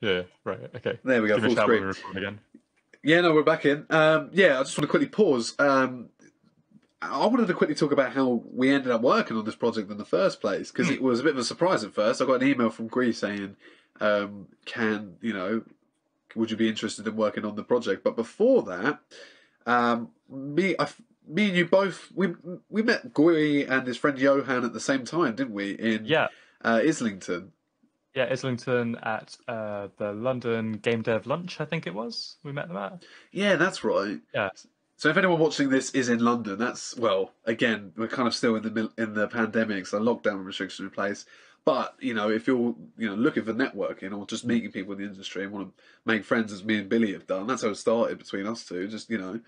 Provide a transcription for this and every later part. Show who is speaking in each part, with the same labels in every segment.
Speaker 1: Yeah, right. Okay.
Speaker 2: There we go,
Speaker 1: Give
Speaker 2: full screen.
Speaker 1: again.
Speaker 2: Yeah, no, we're back in. Um, yeah, I just want to quickly pause. Um, I wanted to quickly talk about how we ended up working on this project in the first place because it was a bit of a surprise at first. I got an email from Greece saying, um, "Can you know, would you be interested in working on the project?" But before that, um, me, I, me and you both we we met Gui and his friend Johan at the same time, didn't we? In
Speaker 1: Yeah.
Speaker 2: uh, Islington.
Speaker 1: Yeah, Islington at uh, the London Game Dev Lunch, I think it was. We met them at.
Speaker 2: Yeah, that's right.
Speaker 1: Yeah.
Speaker 2: So if anyone watching this is in London, that's well, again, we're kind of still in the in the pandemic, so lockdown restrictions in place. But you know, if you're you know looking for networking or just meeting people in the industry and want to make friends, as me and Billy have done, that's how it started between us two. Just you know,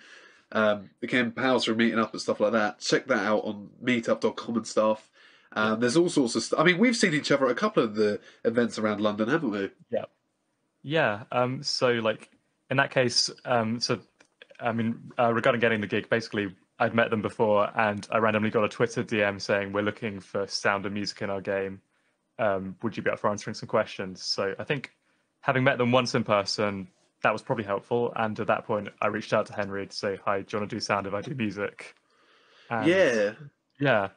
Speaker 2: um, became pals from meeting up and stuff like that. Check that out on Meetup.com and stuff. Um, there's all sorts of stuff. I mean, we've seen each other at a couple of the events around London, haven't we?
Speaker 1: Yeah. Um, so, like, in that case, um, so, I mean, uh, regarding getting the gig, basically, I'd met them before and I randomly got a Twitter DM saying, We're looking for sound and music in our game. Um, would you be up for answering some questions? So, I think having met them once in person, that was probably helpful. And at that point, I reached out to Henry to say, Hi, do you want to do sound if I do music? And
Speaker 2: Yeah.
Speaker 1: Yeah.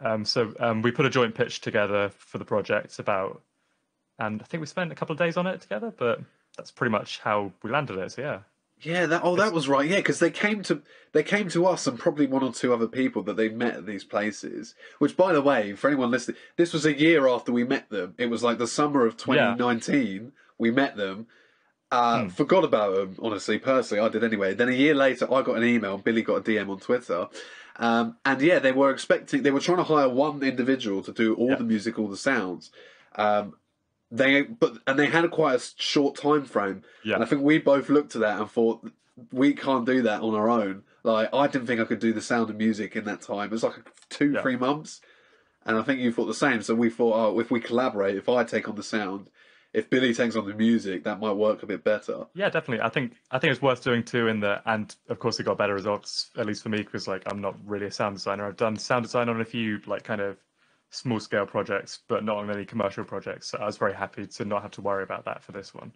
Speaker 1: Um, so um, we put a joint pitch together for the project about, and I think we spent a couple of days on it together, but that's pretty much how we landed it. So yeah.
Speaker 2: Yeah, that oh, that was right. Yeah, because they came to they came to us and probably one or two other people that they met at these places. Which, by the way, for anyone listening, this was a year after we met them. It was like the summer of 2019. We met them. Uh, Forgot about them, honestly. Personally, I did anyway. Then a year later, I got an email. Billy got a DM on Twitter, um, and yeah, they were expecting. They were trying to hire one individual to do all
Speaker 1: Yeah.
Speaker 2: the music, all the sounds. Um, they but and they had quite a short time frame.
Speaker 1: Yeah.
Speaker 2: And I think we both looked at that and thought we can't do that on our own. Like I didn't think I could do the sound of music in that time. It was like two,
Speaker 1: Yeah.
Speaker 2: three months. And I think you thought the same. So we thought, oh, if we collaborate, if I take on the sound, if Billy takes on the music, that might work a bit better.
Speaker 1: Yeah, definitely. I think I think it's worth doing too. In the and of course it got better results at least for me because like I'm not really a sound designer. I've done sound design on a few like kind of small scale projects, but not on any commercial projects. So I was very happy to not have to worry about that for this one.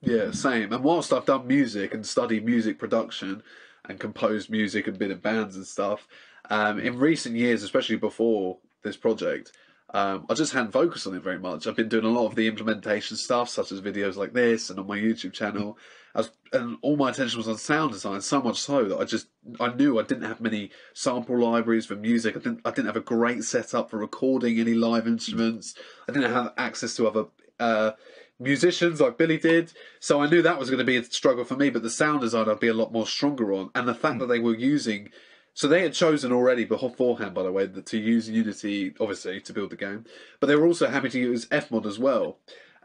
Speaker 2: Yeah, same. And whilst I've done music and studied music production and composed music and been in bands and stuff, um, in recent years, especially before this project, um, I just hadn't focused on it very much. I've been doing a lot of the implementation stuff, such as videos like this and on my YouTube channel. Was, and all my attention was on sound design, so much so that I just I knew I didn't have many sample libraries for music. I didn't I didn't have a great setup for recording any live instruments. I didn't have access to other uh, musicians like Billy did. So I knew that was going to be a struggle for me. But the sound design I'd be a lot more stronger on, and the fact that they were using. So they had chosen already beforehand, by the way, to use Unity, obviously, to build the game. But they were also happy to use Fmod as well.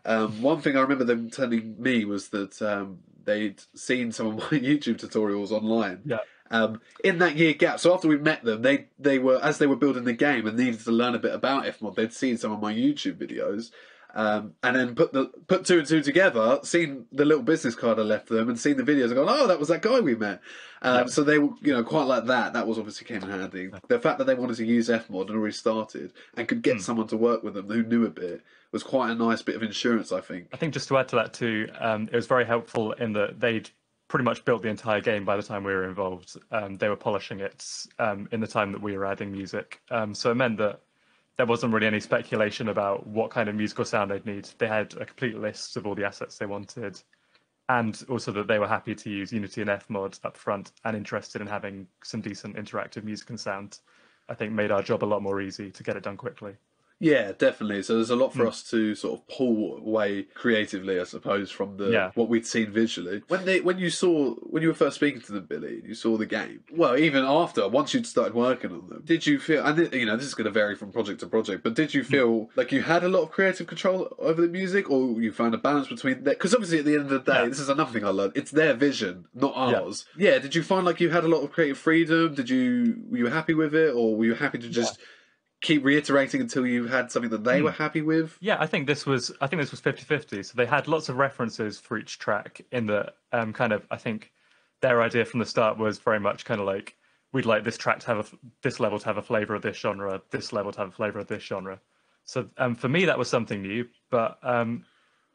Speaker 2: Um, one thing I remember them telling me was that um, they'd seen some of my YouTube tutorials online.
Speaker 1: Yeah.
Speaker 2: Um, in that year gap, so after we met them, they they were as they were building the game and needed to learn a bit about Fmod. They'd seen some of my YouTube videos, um, and then put the put two and two together, seen the little business card I left them, and seen the videos and gone, oh, that was that guy we met. Um,
Speaker 1: Yeah.
Speaker 2: So they you know, quite like that. That was obviously came in handy. The fact that they wanted to use Fmod and already started and could get someone to work with them who knew a bit was quite a nice bit of insurance, I think.
Speaker 1: I think just to add to that too, um, it was very helpful in that they'd pretty much built the entire game by the time we were involved. Um, they were polishing it um, in the time that we were adding music, um, so it meant that there wasn't really any speculation about what kind of musical sound they'd need. They had a complete list of all the assets they wanted, and also that they were happy to use Unity and Fmod up front and interested in having some decent interactive music and sound. I think made our job a lot more easy to get it done quickly.
Speaker 2: Yeah, definitely. So there's a lot
Speaker 1: Hmm.
Speaker 2: for us to sort of pull away creatively, I suppose, from the
Speaker 1: Yeah.
Speaker 2: what we'd seen visually. When they when you saw when you were first speaking to them, Billy, and you saw the game. Well, even after once you'd started working on them, did you feel? And you know, this is going to vary from project to project, but did
Speaker 1: Hmm.
Speaker 2: you feel like you had a lot of creative control over the music, or you found a balance between that? Because obviously, at the end of the day,
Speaker 1: Yeah.
Speaker 2: this is another thing I learned. It's their vision, not
Speaker 1: Yeah.
Speaker 2: ours. Yeah. Did you find like you had a lot of creative freedom? Did you were you happy with it, or were you happy to just keep reiterating until you had something that they were happy with.
Speaker 1: Yeah, I think this was I think this was 50-50. So they had lots of references for each track in the um, kind of I think their idea from the start was very much kind of like we'd like this track to have a, this level to have a flavor of this genre, this level to have a flavor of this genre. So um, for me that was something new, but um,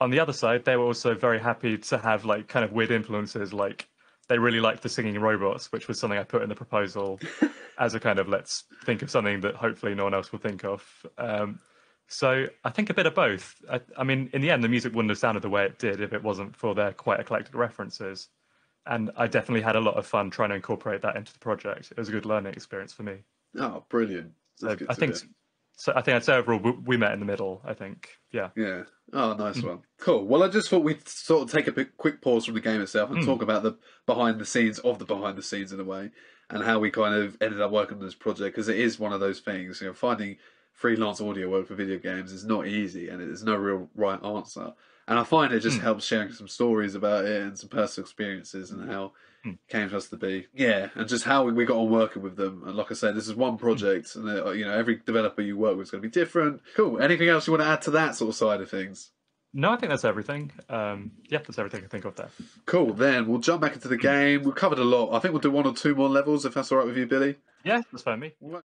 Speaker 1: on the other side, they were also very happy to have like kind of weird influences. Like they really liked the singing robots, which was something I put in the proposal as a kind of let's think of something that hopefully no one else will think of. Um, so I think a bit of both. I, I, mean, in the end, the music wouldn't have sounded the way it did if it wasn't for their quite eclectic references. And I definitely had a lot of fun trying to incorporate that into the project. It was a good learning experience for me.
Speaker 2: Oh, brilliant!
Speaker 1: So I think hear. so. I think I'd say overall we met in the middle. I think, yeah.
Speaker 2: Yeah. Oh, nice mm. one. Cool. Well, I just thought we'd sort of take a quick pause from the game itself and mm. talk about the behind the scenes of the behind the scenes in a way, and how we kind of ended up working on this project because it is one of those things. You know, finding freelance audio work for video games is not easy and there's no real right answer. And I find it just mm. helps sharing some stories about it and some personal experiences and how mm. came to us to be. Yeah, and just how we got on working with them. And like I said, this is one project, and uh, you know every developer you work with is going to be different. Cool. Anything else you want to add to that sort of side of things?
Speaker 1: No, I think that's everything. Um, yeah, that's everything I think of there.
Speaker 2: Cool. Then we'll jump back into the game. We've covered a lot. I think we'll do one or two more levels if that's all right with you, Billy.
Speaker 1: Yeah, that's fine with me.